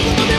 Everyone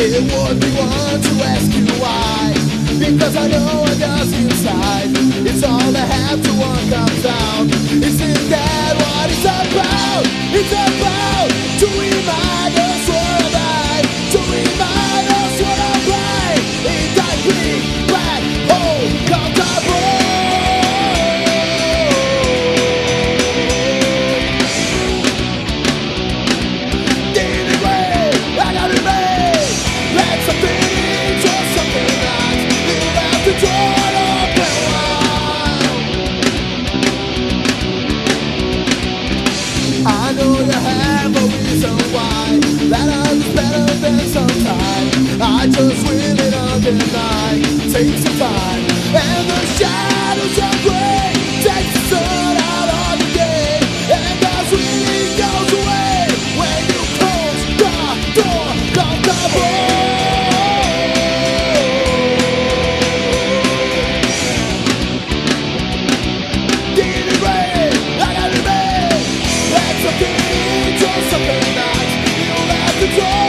It would be one to ask you why. Because I know what does inside I just really don't deny Take some time. And the shadows are gray Take the sun out the day. And that really goes away When you close the door the? I got Let something else You'll have to draw